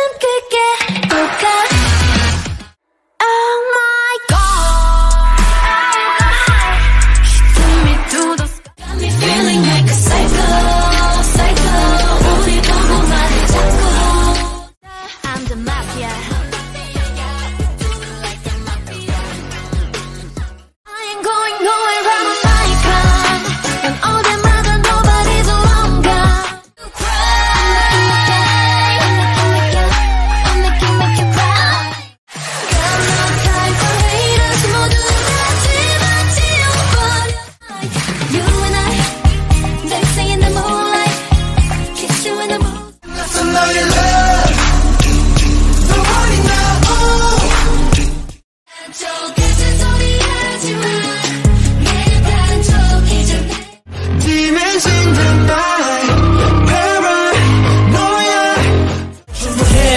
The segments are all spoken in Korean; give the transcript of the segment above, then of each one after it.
them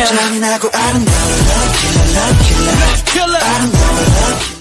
yeah. 잔인하고 아름다운 love killer love killer, love killer. 아름다운 love killer